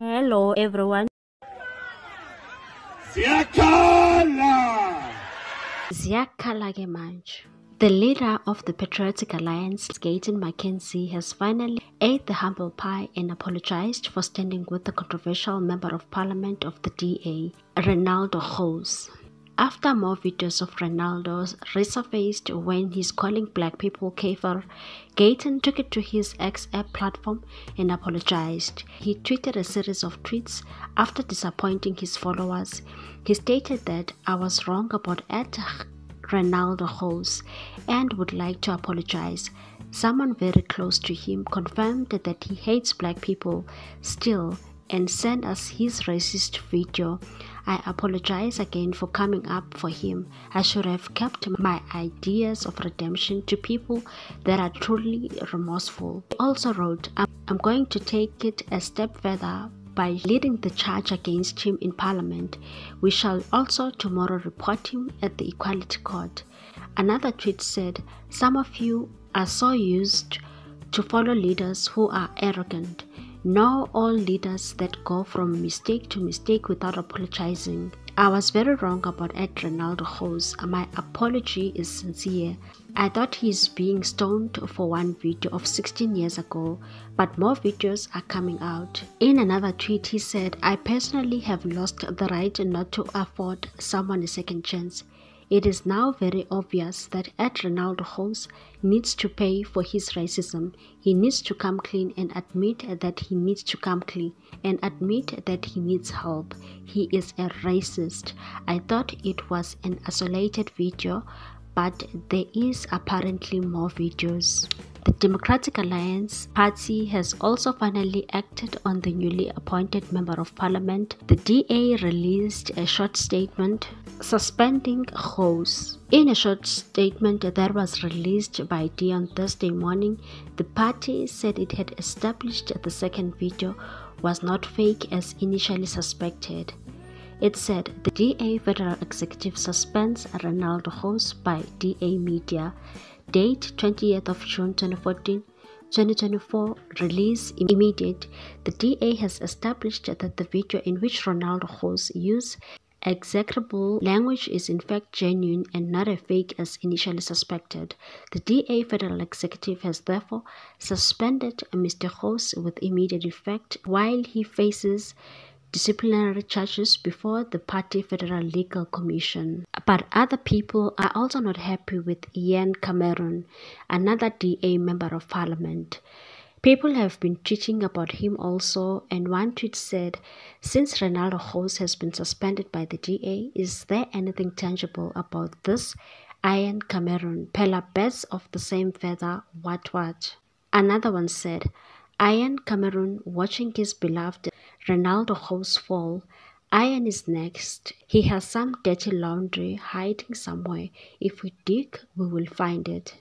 Hello everyone. Siyakhala! Ziyakhala-ke manje. The leader of the Patriotic Alliance, Gayton McKenzie, has finally ate the humble pie and apologized for standing with the controversial Member of Parliament of the DA, Renaldo Gouws. After more videos of Renaldo resurfaced when he's calling black people kafir, Gayton took it to his X app platform and apologized. He tweeted a series of tweets after disappointing his followers. He stated that I was wrong about at Renaldo Gouws and would like to apologize. Someone very close to him confirmed that he hates black people still and sent us his racist video. I apologize again for coming up for him. I should have kept my ideas of redemption to people that are truly remorseful. He also wrote, I'm going to take it a step further by leading the charge against him in Parliament. We shall also tomorrow report him at the Equality Court. Another tweet said, Some of you are so used to follow leaders who are arrogant. Know all leaders that go from mistake to mistake without apologizing. I was very wrong about Ed Renaldo Gouws. My apology is sincere. I thought he's being stoned for one video of 16 years ago, but more videos are coming out. In another tweet, he said, I personally have lost the right not to afford someone a second chance. It is now very obvious that Ed Renaldo Gouws needs to pay for his racism. He needs to come clean and admit that he needs to come clean and admit that he needs help. He is a racist. I thought it was an isolated video, but there is apparently more videos. The Democratic Alliance Party has also finally acted on the newly appointed Member of Parliament. The DA released a short statement suspending Gouws. In a short statement that was released by D on Thursday morning, the party said it had established the second video was not fake as initially suspected. It said the DA Federal Executive suspends Renaldo Gouws by DA Media Date 20th of June 2014. 2024 release immediate. The DA has established that the video in which Renaldo Gouws used execrable language is in fact genuine and not a fake as initially suspected. The DA Federal Executive has therefore suspended Mr. Gouws with immediate effect while he faces disciplinary charges before the party Federal Legal Commission. But other people are also not happy with Ian Cameron, another DA member of parliament. People have been tweeting about him also, and one tweet said, Since Renaldo Gouws has been suspended by the DA, is there anything tangible about this? Ian Cameron, Pella birds of the same feather, what what? Another one said, Ian Cameron watching his beloved Renaldo Gouws fall. Ian is next. He has some dirty laundry hiding somewhere. If we dig, we will find it.